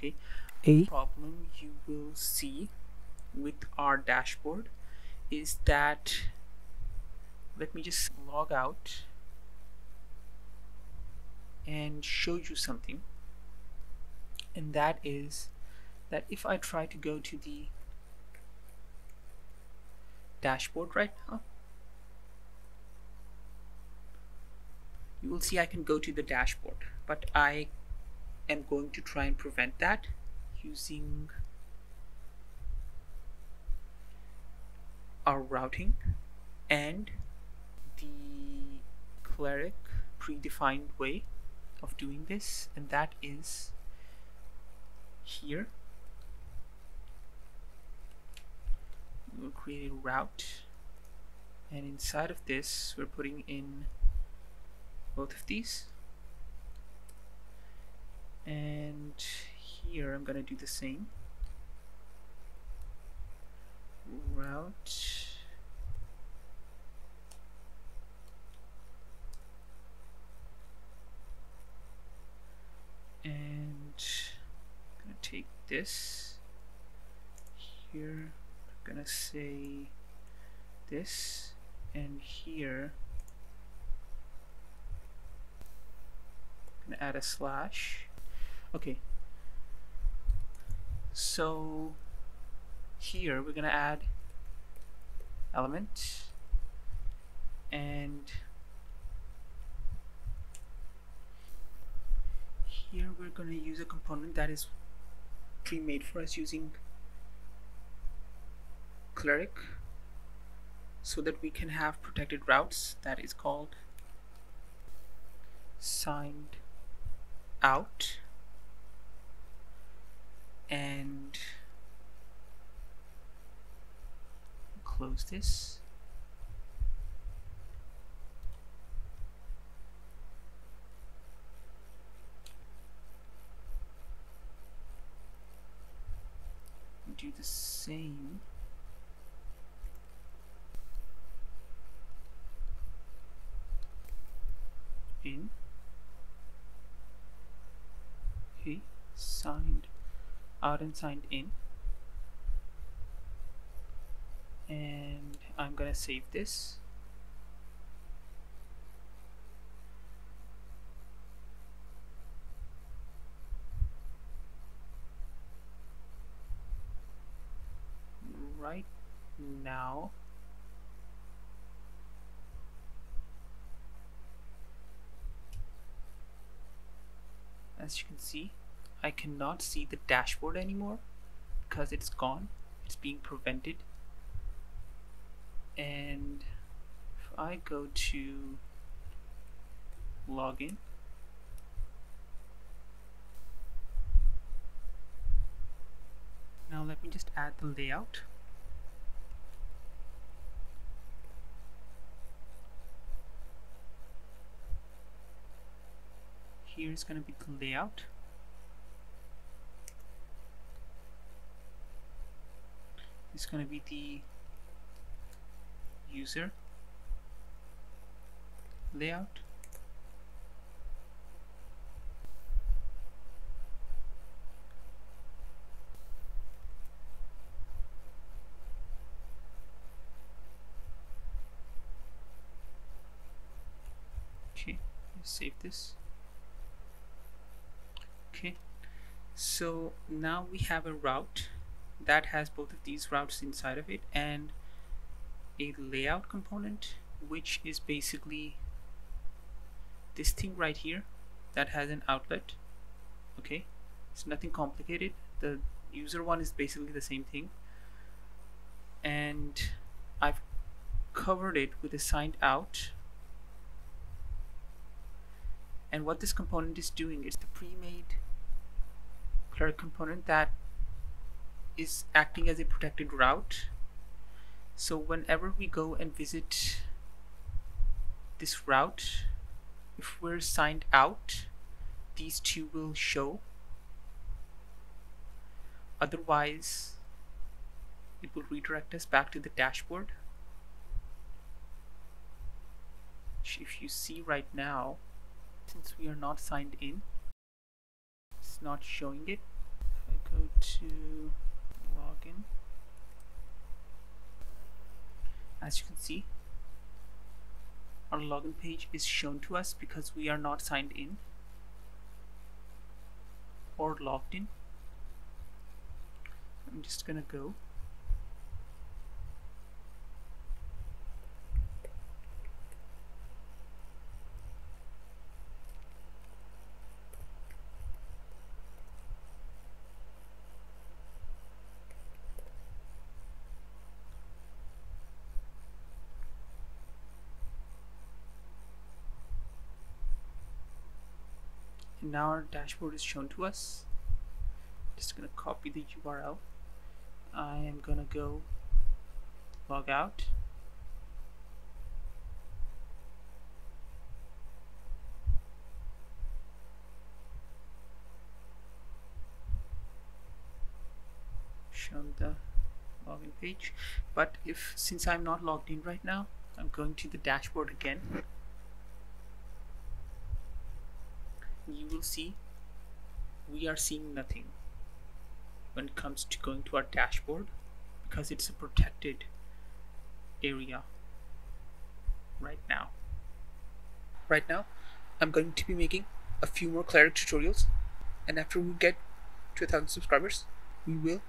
okay? A. Problem you will see with our dashboard is that let me just log out and show you something. And that is that if I try to go to the dashboard right now you will see I can go to the dashboard but I am going to try and prevent that using our routing and the Clerk predefined way of doing this and that is here. We'll create a route and inside of this we're putting in both of these and here I'm gonna do the same. Route. And I'm gonna take this here. I'm gonna say this and here. I'm gonna add a slash okay. So here we're gonna add element and here we're to use a component that is pre-made for us using Clerk so that we can have protected routes that is called signed out and close this. Do the same. In. He signed and signed in. And I'm gonna save this. Right now. As you can see I cannot see the dashboard anymore because it's gone. It's being prevented. And if I go to login now let me just add the layout. Here's going to be the layout it's going to be the user layout. Okay save this. Okay so now we have a route that has both of these routes inside of it and a layout component which is basically this thing right here that has an outlet okay? It's nothing complicated. The user one is basically the same thing. And I've covered it with a signed out. And what this component is doing is the pre-made Clerk component that is acting as a protected route. So whenever we go and visit this route if we're signed out these two will show. Otherwise it will redirect us back to the dashboard. If you see right now since we are not signed in it's not showing it. If I go to login. As you can see, our login page is shown to us because we are not signed in or logged in. I'm just gonna go and now our dashboard is shown to us. Just gonna copy the URL I am gonna go log out. Show the login page. But if since I'm not logged in right now I'm going to the dashboard again you will see we are seeing nothing when it comes to going to our dashboard because it's a protected area right now. Right now I'm going to be making a few more Clerk tutorials and after we get to a thousand subscribers we will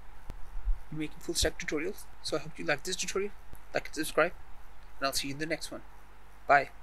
be making full stack tutorials. So I hope you like this tutorial like and subscribe and I'll see you in the next one. Bye